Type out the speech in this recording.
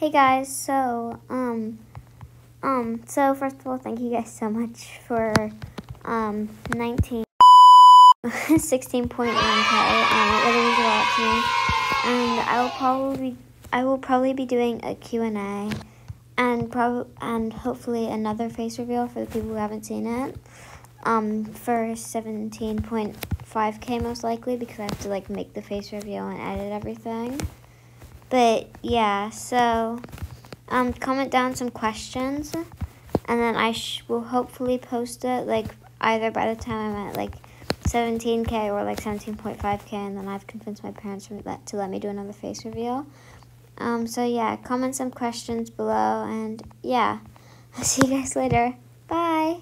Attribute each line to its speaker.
Speaker 1: Hey guys, so um um so first of all, thank you guys so much for um 19 16.1k. Um, it really means a lot to me, and I will probably I will probably be doing a Q and probably and hopefully another face reveal for the people who haven't seen it. Um, for 17.5k most likely because I have to like make the face reveal and edit everything. But yeah, so um, comment down some questions, and then I will hopefully post it like either by the time I'm at like 17k or like 17.5k, and then I've convinced my parents let, to let me do another face reveal. Um, so yeah, comment some questions below, and yeah, I'll see you guys later. Bye.